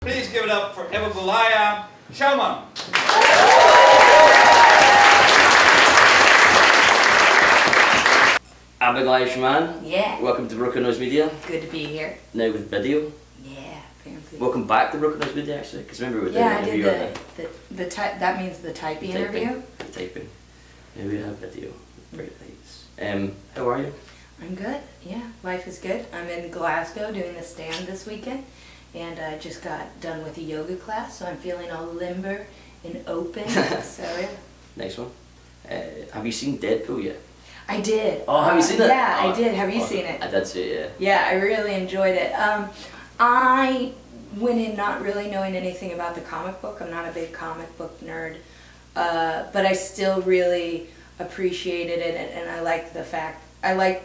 Please give it up for Abigoliah Schamaun. Abigoliah Schamaun, Yeah. welcome to Broken Nose Media, Good to be here. now with video. Yeah, fancy. Welcome back to Broken Nose Media actually, because remember we did yeah, an I did interview the, the, the type, that means the typing the typing. interview. Typing. Now we have video, bright lights. Um, how are you? I'm good. Yeah, life is good. I'm in Glasgow doing the stand this weekend, and I just got done with a yoga class, so I'm feeling all limber and open. so yeah. Nice one. Uh, have you seen Deadpool yet? I did. Oh, have you Uh, seen it? Yeah, Oh, I did. Have you oh, seen it? I did see it, Yeah. Yeah, I really enjoyed it. Um, I went in not really knowing anything about the comic book. I'm not a big comic book nerd, uh, but I still really appreciated it, and, and I liked the fact I like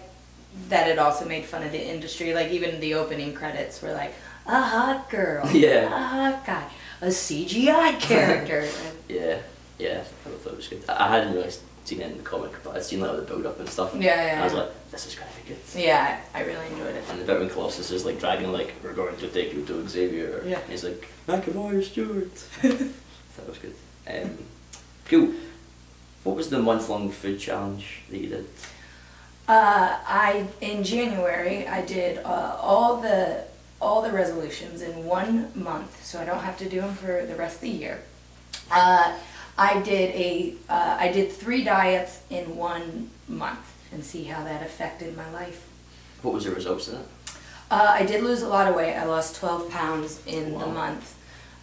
that it also made fun of the industry. Like even the opening credits were like a hot girl, Yeah. a hot guy, a CGI character. yeah. Yeah, yeah, I thought it was good. I I hadn't really seen it in the comic, but I'd seen like the build up and stuff. Yeah, yeah, And I was like, this is gonna be good. yeah, I really enjoyed it. And the bit when Colossus is like dragging like we're going to take you to Xavier. Yeah. And he's like, McAvoy Stewart. that was good. Um, cool. What was the month long food challenge that you did? Uh, I in January I did uh, all the all the resolutions in one month, so I don't have to do them for the rest of the year. Uh, I did a uh, I did three diets in one month and see how that affected my life. What was the results of that? Uh, I did lose a lot of weight. I lost 12 pounds in the month.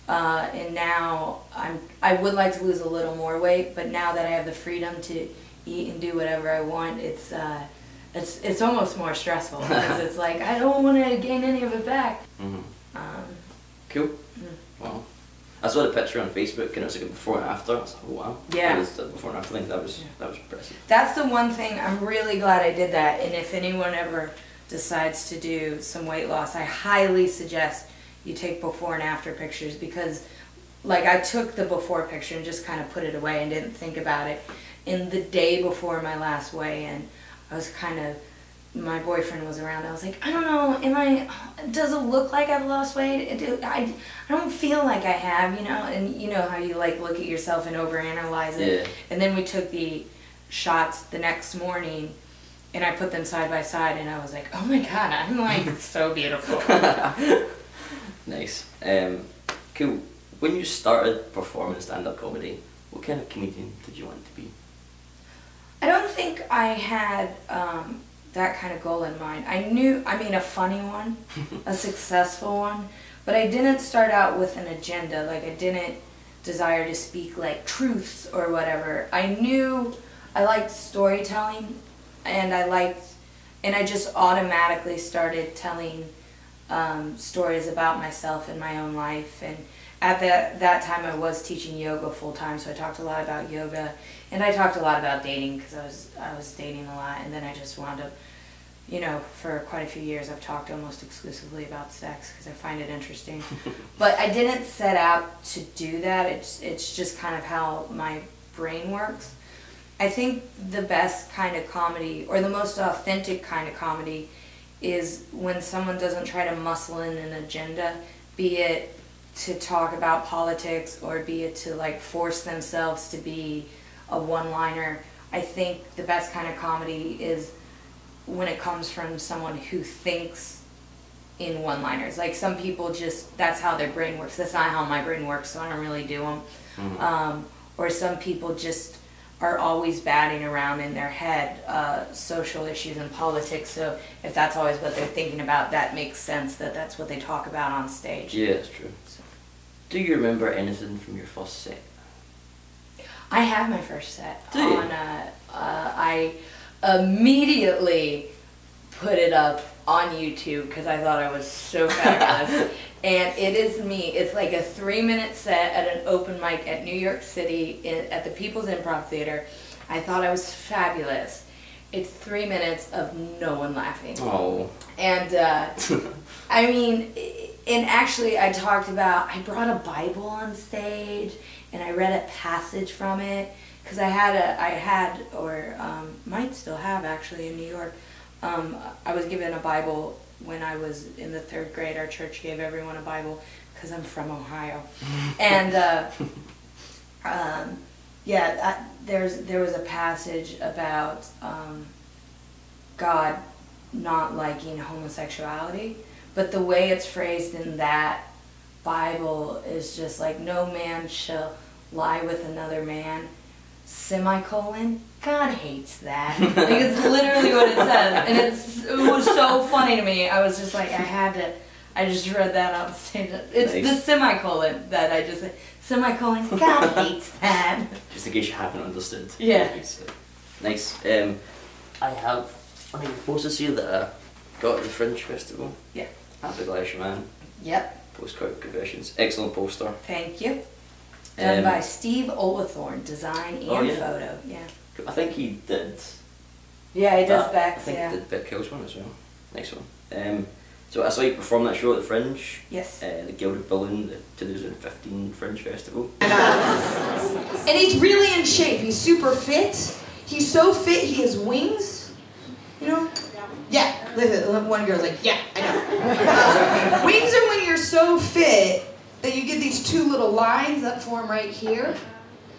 Uh, and now I'm I would like to lose a little more weight, but now that I have the freedom to eat and do whatever I want, it's uh, it's it's almost more stressful because it's like I don't want to gain any of it back. Mm-hmm. Um, Cool. Mm. Wow. I saw the picture on Facebook and it was like a before and after. I was like, oh wow. Yeah. That was the before and after thing. That was Yeah. that was impressive. that's the one thing I'm really glad I did that. And if anyone ever decides to do some weight loss, I highly suggest you take before and after pictures because, like, I took the before picture and just kind of put it away and didn't think about it. In the day before my last weigh in, I was kind of. My boyfriend was around. I was like, I don't know. Am I? Does it look like I've lost weight? Do- I, I don't feel like I have. You know. And you know how you like look at yourself and overanalyze it. Yeah. And then we took the shots the next morning and I put them side by side and I was like, oh my god, I'm like so beautiful. nice. Um, cool. When you started performing stand up comedy, what kind of comedian did you want to be? I don't think I had um, that kind of goal in mind. I knew, I mean, a funny one, a successful one, but I didn't start out with an agenda. Like, I didn't desire to speak like truths or whatever. I knew I liked storytelling and I liked, and I just automatically started telling um, stories about myself and my own life. And at that that time, I was teaching yoga full time, so I talked a lot about yoga, and I talked a lot about dating because I was I was dating a lot, and then I just wound up, you know, for quite a few years, I've talked almost exclusively about sex because I find it interesting. but I didn't set out to do that. It's it's just kind of how my brain works. I think the best kind of comedy, or the most authentic kind of comedy, is when someone doesn't try to muscle in an agenda, be it to talk about politics or be it to like force themselves to be a one liner. I think the best kind of comedy is when it comes from someone who thinks in one liners. Like some people just, that's how their brain works. That's not how my brain works, so I don't really do them. Mhm. Um, or some people just are always batting around in their head uh, social issues and politics. So if that's always what they're thinking about, that makes sense that that's what they talk about on stage. Yeah, that's true. Do you remember anything from your first set? I have my first set Do you? on. Uh, uh, I immediately put it up on YouTube because I thought I was so fabulous. and it is me. It's like a three minute set at an open mic at New York City in, at the People's Improv Theater. I thought I was fabulous. It's three minutes of no one laughing. Oh. And uh, I mean, and actually, I talked about I brought a Bible on stage and I read a passage from it because I had a, I had, or um, might still have actually in New York. Um, I was given a Bible when I was in the third grade. Our church gave everyone a Bible because I'm from Ohio, and uh, um, yeah, I, there's there was a passage about um, God not liking homosexuality, but the way it's phrased in that Bible is just like no man shall lie with another man semicolon god hates that like it's literally what it says and it's it was so funny to me i was just like i had to i just read that on stage it's Nice. the semicolon that i just semicolon god hates that Just in case you haven't understood. Yeah. Nice. Um, I have I mean posters here that I got at the Fringe Festival. Yeah. Happy Glass Man. yep Postcoital Confessions. Excellent poster. thank you done Um, by steve Olathorn design and Oh, yeah. photo yeah I think he did. yeah he does that. backs I think yeah he did Bec Hill's one as well. Nice one. Um, so I saw you perform that show at the Fringe. yes Uh, the Gilded Balloon, the 2015 Fringe Festival. And he's really in shape. He's super fit. He's so fit, he has wings. You know? Yeah, listen, one girl's like, yeah, I know. Uh, wings are when you're so fit that you get these two little lines that form right here.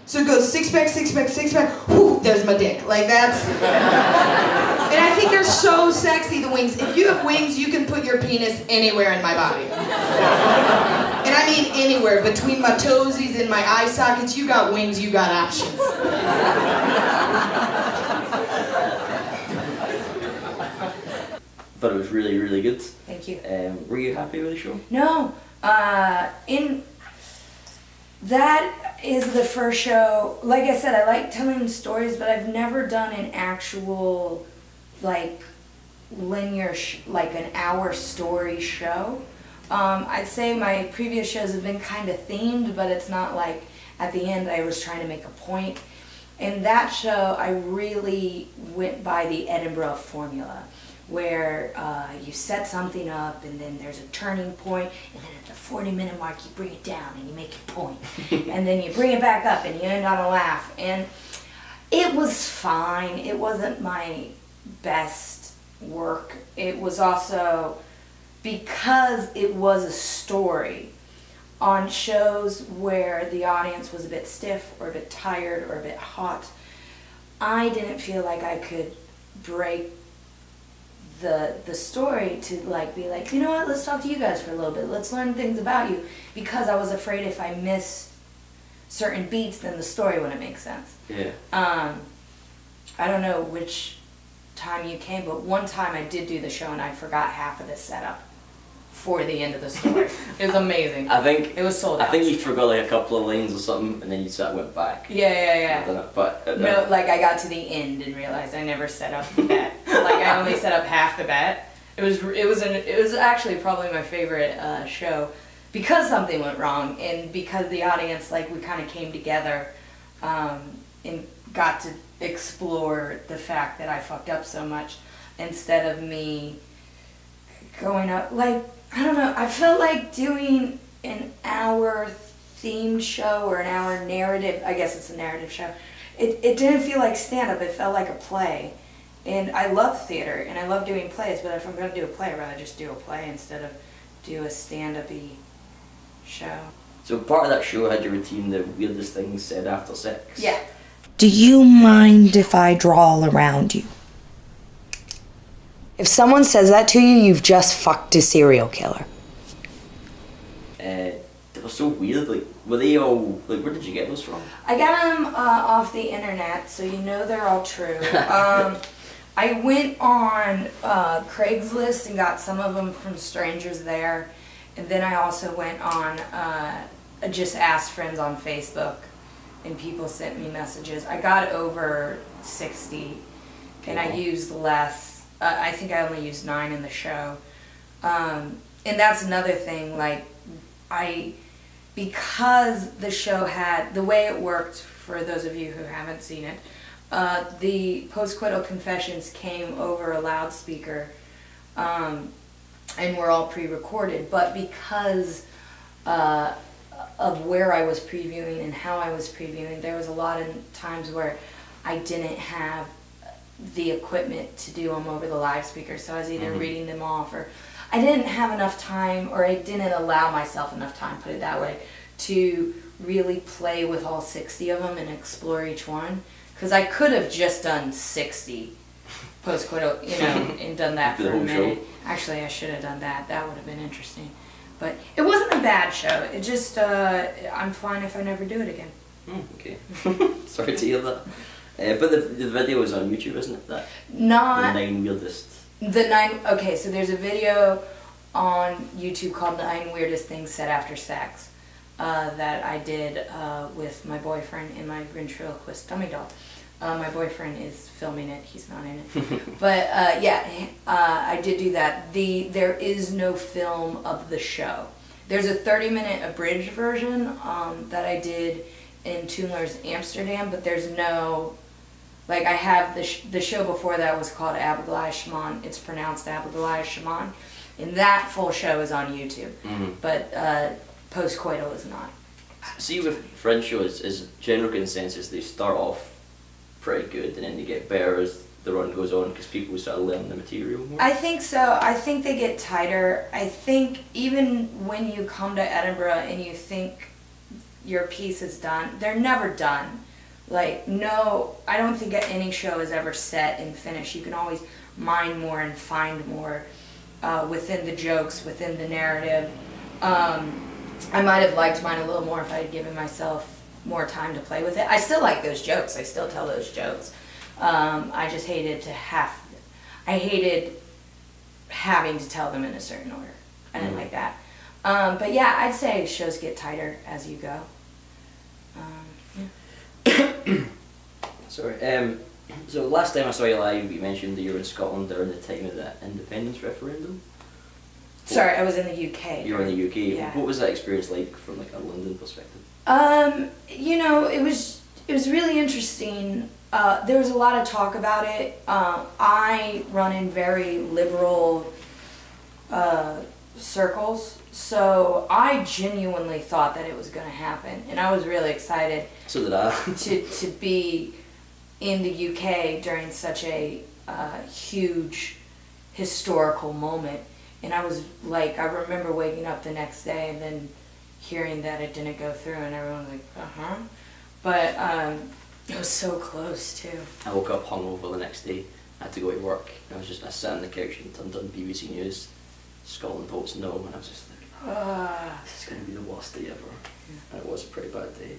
So it goes six pack, six pack, six pack. Whoo, there's my dick. Like that's. And I think they're so sexy, the wings. If you have wings, you can put your penis anywhere in my body. And I mean anywhere, between my toesies and my eye sockets, you got wings, you got options. Thought it was really, really good. thank you Um, were you happy with the show? No, uh, in that is the first show. Like I said, I like telling stories, but I've never done an actual like linear, like an hour story show. Um, I'd say my previous shows have been kind of themed, but it's not like at the end I was trying to make a point. In that show, I really went by the Edinburgh formula, where uh, you set something up and then there's a turning point, and then at the 40 minute mark, you bring it down and you make your and then you bring it back up and you end on a laugh. And it was fine. It wasn't my best work. It was also because it was a story on shows where the audience was a bit stiff or a bit tired or a bit hot. I didn't feel like I could break the the story to like be like, you know what, let's talk to you guys for a little bit. Let's learn things about you because I was afraid if I missed certain beats then the story wouldn't make sense. Yeah. Um, I don't know which time you came, but one time I did do the show and I forgot half of the setup for the end of the story. it was amazing. I think It was sold I out. think you forgot like a couple of lines or something, and then you sort of went back. Yeah, yeah, I yeah. don't know, But uh, No, like I got to the end and realized I never set up the bet. like I only set up half the bet. It was it was an it was actually probably my favorite uh, show because something went wrong and because the audience like we kind of came together um, and got to explore the fact that I fucked up so much instead of me going up like I don't know. I felt like doing an hour themed show or an hour narrative. I guess it's a narrative show. It it didn't feel like stand up. It felt like a play. And I love theater and I love doing plays, but if I'm going to do a play, I'd rather just do a play instead of do a stand up y show. So part of that show had your routine, the weirdest things said after sex. Yeah. Do you mind if I draw all around you? If someone says that to you, you've just fucked a serial killer. Uh, they were so weird. Like, were they all like? Where did you get those from? I got them uh, off the internet, so you know they're all true. um, I went on uh, Craigslist and got some of them from strangers there, and then I also went on uh, just asked friends on Facebook, and people sent me messages. I got over sixty, and I used less. Uh, I think I only used nine in the show, um, and that's another thing. Like I because the show had the way it worked for those of you who haven't seen it uh, the postcoital confessions came over a loudspeaker um, and were all pre-recorded but because uh, of where I was previewing and how I was previewing. There was a lot of times where I didn't have the equipment to do them over the live speaker, so I was either Mhm. reading them off or I didn't have enough time, or I didn't allow myself enough time, put it that way, to really play with all 60 of them and explore each one. Because I could have just done 60 post coital, you know, and done that for a whole show. minute. Actually, I should have done that. That would have been interesting. But it wasn't a bad show. It just, uh, I'm fine if I never do it again. Hmm, okay. Sorry to hear that. Uh, but the, the video is on YouTube, isn't it? That Not the nine weirdest. the nine. Okay, so there's a video on YouTube called Nine Weirdest Things Said After Sex uh, that I did uh, with my boyfriend and my ventriloquist dummy doll. Uh, my boyfriend is filming it. He's not in it. but uh, yeah, uh, I did do that. The there is no film of the show. There's a 30 minute abridged version um, that I did in Toomler's Amsterdam, but there's no like I have the sh- the show before that was called Abigoliah Schamaun. It's pronounced Abigoliah Schamaun, and that full show is on YouTube. Mhm. But uh, postcoital is not. See, with Fringe shows, is general consensus they start off pretty good and then they get better as the run goes on because people start learning the material more. I think so. I think they get tighter. I think even when you come to Edinburgh and you think your piece is done, they're never done. Like, no, I don't think any show is ever set and finished. You can always mine more and find more uh, within the jokes, within the narrative. Um, I might have liked mine a little more if I had given myself more time to play with it. I still like those jokes. I still tell those jokes. Um, I just hated to have. I hated having to tell them in a certain order. I didn't Mm. like that. Um, but yeah, I'd say shows get tighter as you go. Sorry. Um, so last time I saw you live, you mentioned that you were in Scotland during the time of the independence referendum. Sorry, I was in the UK. You were in the UK. Yeah. What was that experience like from like a London perspective? Um, you know, it was it was really interesting. Uh, there was a lot of talk about it. Um, I run in very liberal uh, circles, so I genuinely thought that it was going to happen, and I was really excited So did I. to to be in the UK during such a uh, huge historical moment. And I was like, I remember waking up the next day and then hearing that it didn't go through, and everyone was like, uh huh. But um, it was so close too. I woke up hungover the next day. I had to go to work. I was just I sat on the couch and turned on BBC News. Scotland votes no, and I was just like, Uh, this is going to be the worst day ever. And it was a pretty bad day.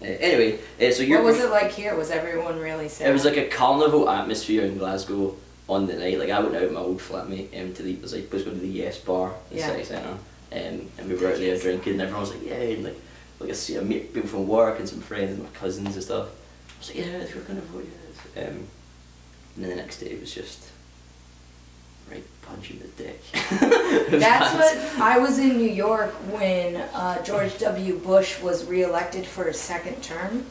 Uh, anyway, uh, so you're what was it like here? Was everyone really sad? It was like a carnival atmosphere in Glasgow on the night. Like I went out with my old flatmate um, to the was like was going to the Yes Bar, the Yeah. city centre, um, and we were out there drinking, and everyone was like, "Yeah!" And like, like I see, I meet people from work and some friends and my cousins and stuff. I was like, "Yeah, we're going to vote yes." Um, and then the next day it was just right punch in the dick. That's what I was in New York when uh, George W. Bush was reelected for his second term,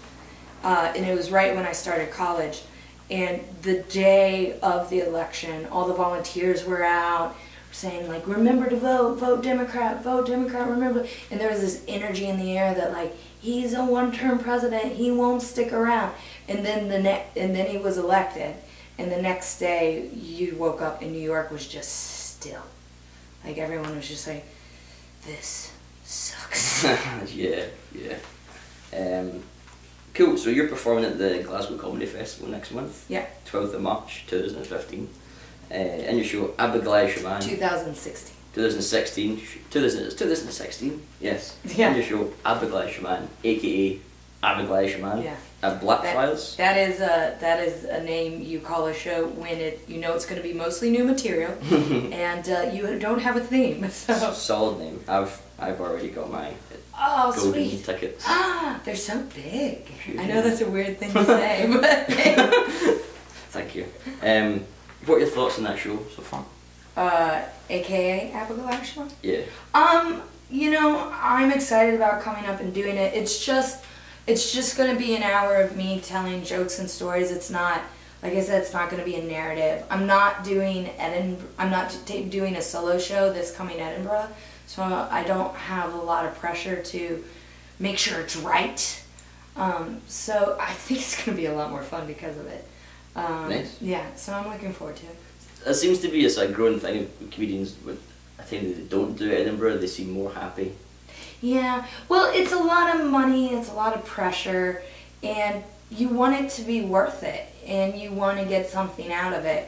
uh, and it was right when I started college. And the day of the election, all the volunteers were out saying like, "Remember to vote, vote Democrat, vote Democrat, remember." And there was this energy in the air that like he's a one-term president, he won't stick around. And then the ne- and then he was elected, and the next day you woke up and New York was just still. Like everyone was just like, this sucks. yeah, yeah. Um, cool. So you're performing at the Glasgow Comedy Festival next month. Yeah. 12th of March 2015. Uh, in your show Abigoliah Schamaun. 2016. 2016. sh- 2000, it's 2016. Yes. Yeah. In your show Abigoliah Schamaun, aka Abigoliah Schamaun. Yeah. At Blackfriars. That is a that is a name you call a show when it you know it's going to be mostly new material and uh, you don't have a theme. So Solid name. I've I've already got my oh golden sweet. tickets. Ah, they're so big. I know that's a weird thing to say, but Thank you. Um, what are your thoughts on that show so far? uh, AKA Abigoliah Schamaun. Yeah. Um, you know, I'm excited about coming up and doing it. It's just, it's just gonna be an hour of me telling jokes and stories. It's not, like I said, it's not gonna be a narrative. I'm not doing Edinburgh. I'm not t- doing a solo show this coming Edinburgh, so I don't have a lot of pressure to make sure it's right. Um, so I think it's going to be a lot more fun because of it. Um, Nice. Yeah, so I'm looking forward to it. It seems to be a sort growing thing with comedians. With I think that they don't do Edinburgh, they seem more happy. Yeah, well, it's a lot of money, it's a lot of pressure, and you want it to be worth it, and you want to get something out of it.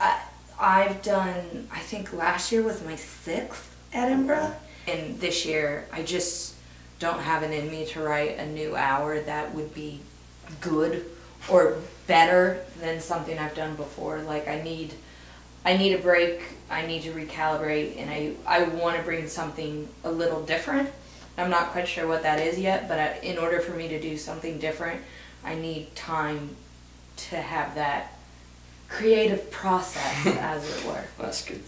I, I've done, I think last year was my sixth Edinburgh, and this year I just don't have it in me to write a new hour that would be good or better than something I've done before. Like I need I need a break. I need to recalibrate, and I I want to bring something a little different. I'm not quite sure what that is yet, but I, in order for me to do something different, I need time to have that creative process, as it were. That's good.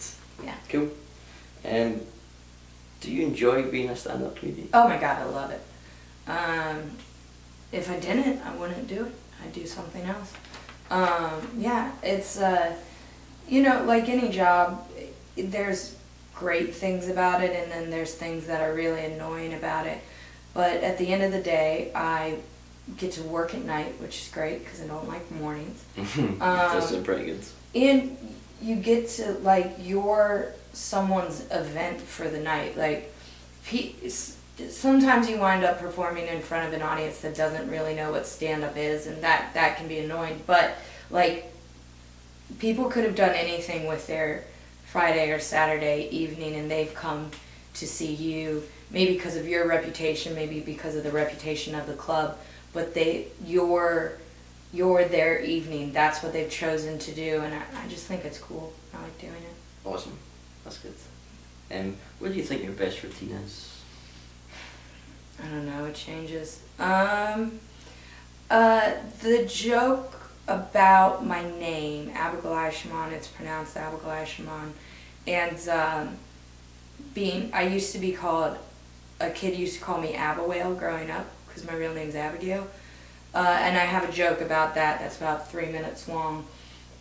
Yeah. Cool. Um, do you enjoy being a stand-up comedian? Oh my god, I love it. Um, if I didn't, I wouldn't do it. I'd do something else. Um, yeah, it's uh, you know, like any job, there's great things about it, and then there's things that are really annoying about it. But at the end of the day, I get to work at night, which is great because I don't like mornings. That's Um, pretty good. and you get to like you're someone's event for the night like sometimes you wind up performing in front of an audience that doesn't really know what stand up is and that that can be annoying but like people could have done anything with their Friday or Saturday evening and they've come to see you maybe because of your reputation maybe because of the reputation of the club but they your your their evening that's what they've chosen to do and I, I just think it's cool I like doing it Awesome. That's good. And what do you think your best routine is? I don't know, it changes. Um, uh, the joke about my name, Abigoliah Schamaun, it's pronounced Abigoliah Schamaun, and um, being, I used to be called, a kid used to call me Abigail growing up, because my real name's Abigail. Uh, and I have a joke about that that's about three minutes long.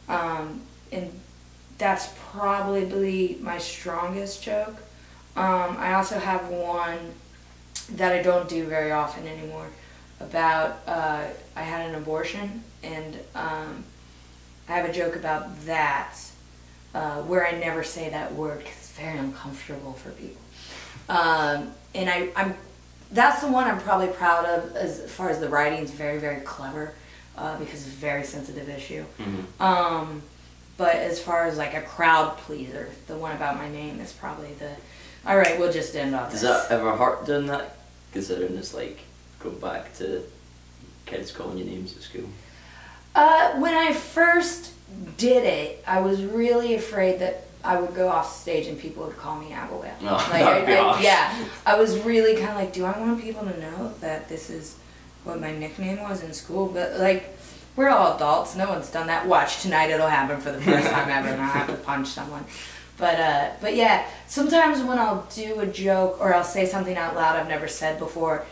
Um, and that's probably my strongest joke. Um, I also have one that I don't do very often anymore about uh, I had an abortion and um, I have a joke about that uh, where I never say that word because it's very uncomfortable for people. Um, and I, I'm that's the one I'm probably proud of as far as the writing is very very clever uh, because it's a very sensitive issue. Mm-hmm. Um, but as far as like a crowd pleaser, the one about my name is probably the. All right, we'll just end off. Does this. that ever hurt doing that? Considering it's like going back to kids calling you names at school. Uh, when I first did it, I was really afraid that I would go off stage and people would call me Abigail. Oh, like, that'd be I- I- yeah, I was really kind of like, do I want people to know that this is what my nickname was in school? But like, we're all adults. No one's done that. Watch tonight; it'll happen for the first time ever, and I'll have to punch someone. But uh, but yeah, sometimes when I'll do a joke or I'll say something out loud I've never said before,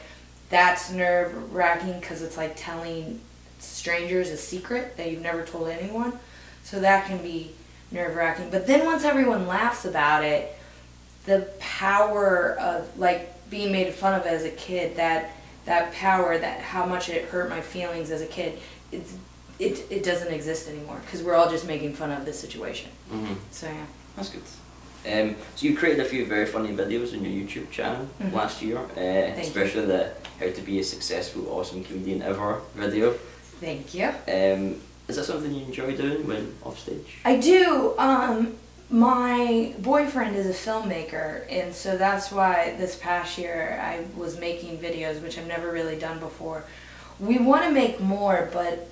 that's nerve wracking because it's like telling strangers a secret that you've never told anyone. So that can be nerve wracking. But then once everyone laughs about it, the power of like being made fun of as a kid, that that power, that how much it hurt my feelings as a kid, it's it it doesn't exist anymore because we're all just making fun of the situation. Mm-hmm. So yeah. That's good. Um, so you created a few very funny videos on your YouTube channel Mhm. last year, uh, you. especially the "How to Be a Successful Awesome Comedian Ever" video. Thank you. Um, is that something you enjoy doing when off stage? I do. Um, my boyfriend is a filmmaker, and so that's why this past year I was making videos, which I've never really done before. We want to make more, but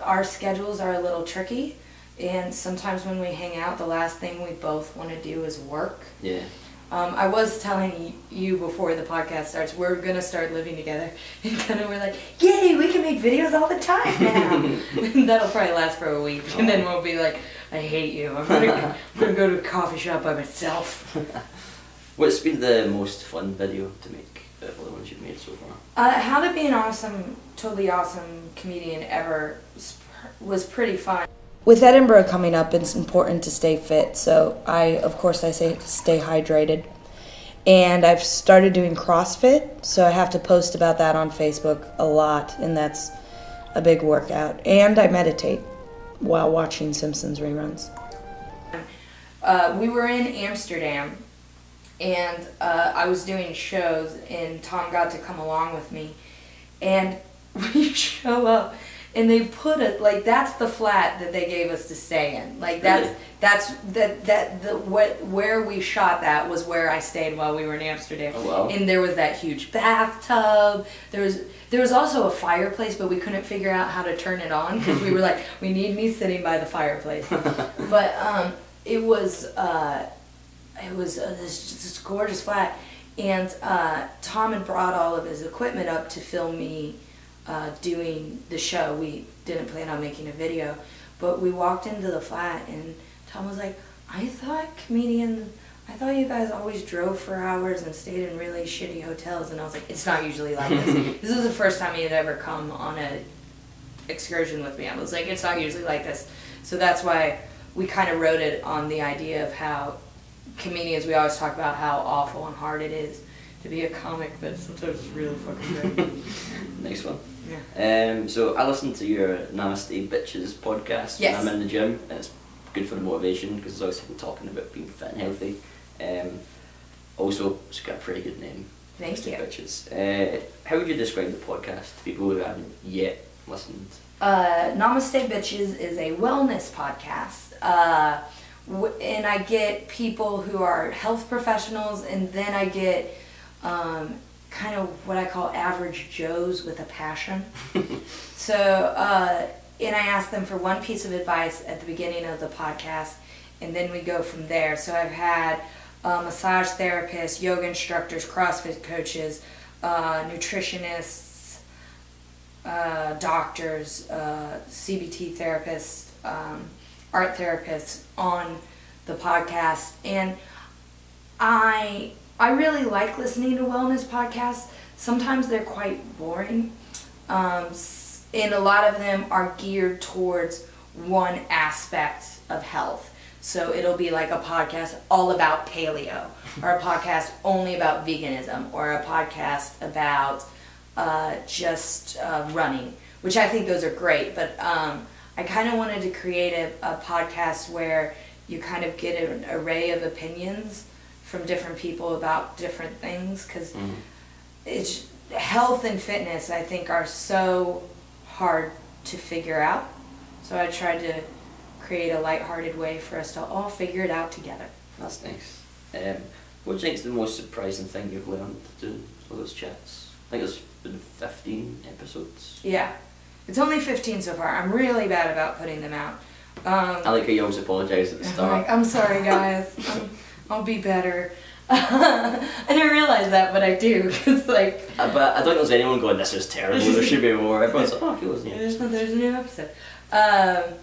our schedules are a little tricky, and sometimes when we hang out, the last thing we both want to do is work. Yeah. Um, I was telling you before the podcast starts, we're gonna start living together, and kind of we're like, yay, we can make videos all the time now. that'll probably last for a week, and then we'll be like, I hate you. I'm gonna, I'm gonna go to a coffee shop by myself. What's been the most fun video to make of all the ones you've made so far? Uh, how to be an awesome, totally awesome comedian ever was pretty fun. With Edinburgh coming up, it's important to stay fit. So I, of course, I say stay hydrated. and I've started doing CrossFit, so I have to post about that on Facebook a lot, and that's a big workout. And I meditate while watching Simpsons reruns. Uh, we were in Amsterdam, and uh, I was doing shows, and Tom got to come along with me, and we show up and they put it like that's the flat that they gave us to stay in. Like that's Really? that's that that the what where we shot that was where I stayed while we were in Amsterdam. Oh, wow. And there was that huge bathtub. There was there was also a fireplace, but we couldn't figure out how to turn it on because we were like, we need me sitting by the fireplace. but um, it was uh, it was uh, this, this gorgeous flat, and uh, Tom had brought all of his equipment up to film me uh, doing the show. We didn't plan on making a video, but we walked into the flat, and Tom was like, "I thought comedians." I thought you guys always drove for hours and stayed in really shitty hotels, and I was like, it's not usually like this. this is the first time he had ever come on a excursion with me. I was like, it's not usually like this. So that's why we kind of wrote it on the idea of how comedians, we always talk about how awful and hard it is to be a comic, but sometimes it's really fucking great. Nice one. yeah. Um, so I listen to your Namaste Bitches podcast Yes. when I'm in the gym. and It's good for the motivation because it's always people talking about being fit and healthy. Um, also, it's got a pretty good name. Thank Namaste you. Bitches. Uh, how would you describe the podcast to people who haven't yet listened? Uh, Namaste Bitches is a wellness podcast. Uh, w- and I get people who are health professionals, and then I get um, kind of what I call average Joes with a passion. so, uh, and I ask them for one piece of advice at the beginning of the podcast, and then we go from there. So I've had uh, massage therapists, yoga instructors, CrossFit coaches, uh, nutritionists, uh, doctors, uh, CBT therapists, um, art therapists on the podcast, and I I really like listening to wellness podcasts. Sometimes they're quite boring, um, and a lot of them are geared towards one aspect of health. So it'll be like a podcast all about paleo, or a podcast only about veganism, or a podcast about uh, just uh, running, which I think those are great. But um, I kind of wanted to create a, a podcast where you kind of get an array of opinions from different people about different things because Mm. it's health and fitness I think are so hard to figure out. So I tried to create a lighthearted way for us to all figure it out together. That's nice. Um, what do you think is the most surprising thing you've learned doing all those chats? I think it's been 15 episodes. Yeah. It's only 15 so far. I'm really bad about putting them out. Um, I like how you always apologise at the I'm start. like, I'm sorry, guys. I'll be better. I didn't realize that, but I do. Because, like, Uh, but I don't think there's anyone going, this is terrible, there should be more. Everyone's like, oh, cool, it? there's, there's a new episode. Um,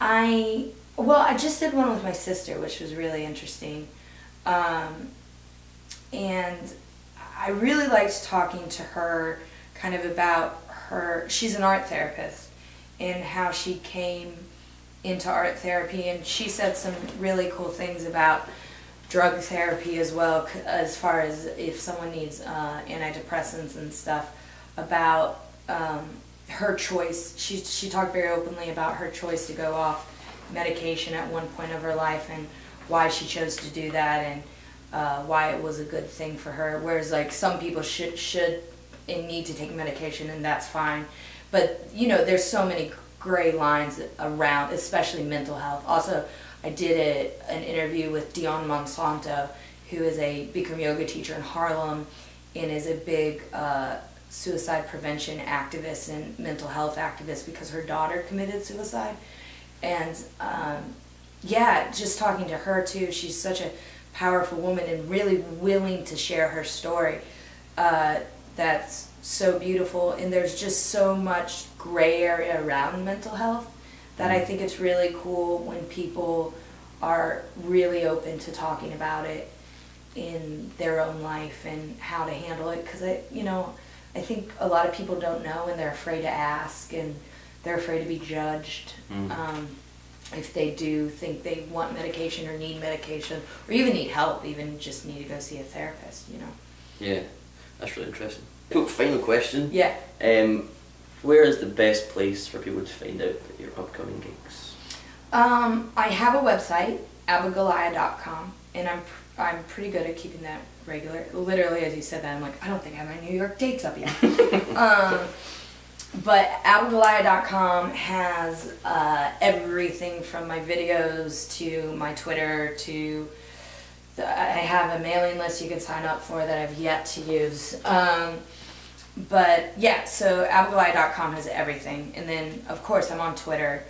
I, well, I just did one with my sister, which was really interesting. Um, and I really liked talking to her kind of about her, she's an art therapist, and how she came into art therapy. And she said some really cool things about drug therapy as well, as far as if someone needs uh, antidepressants and stuff, about um, her choice. She, she talked very openly about her choice to go off medication at one point of her life and why she chose to do that and uh, why it was a good thing for her. Whereas like some people should should and need to take medication and that's fine. But you know, there's so many gray lines around, especially mental health. Also, I did a, an interview with Dionne Monsanto, who is a Bikram yoga teacher in Harlem and is a big uh, suicide prevention activist and mental health activist because her daughter committed suicide. And um, yeah, just talking to her too, she's such a powerful woman and really willing to share her story. Uh, that's so beautiful, and there's just so much gray area around mental health that I think it's really cool when people are really open to talking about it in their own life and how to handle it. Because I, you know, I think a lot of people don't know and they're afraid to ask and they're afraid to be judged. Mm. Um, if they do think they want medication or need medication or even need help, even just need to go see a therapist, you know. Yeah, that's really interesting. Cool. Final question. Yeah. Um, where is the best place for people to find out about your upcoming gigs? Um, I have a website, abigoliah.com, and I'm I'm pretty good at keeping that regular. Literally, as you said that, I'm like, I don't think I have my New York dates up yet. um, but abigoliah.com has uh, everything from my videos to my Twitter to the, I have a mailing list you can sign up for that I've yet to use. Um, but yeah, so abigoliah.com has everything, and then of course I'm on Twitter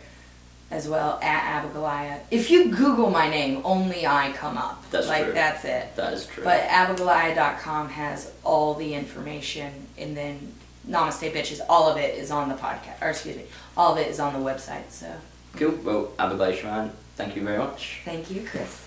as well at Abigoliah. If you Google my name, only I come up. That's like true. that's it. That is true. But abigoliah.com has all the information, and then Namaste Bitches, all of it is on the podcast, or excuse me, all of it is on the website. So cool. Well, Abigoliah Schamaun, thank you very much. thank you, Chris.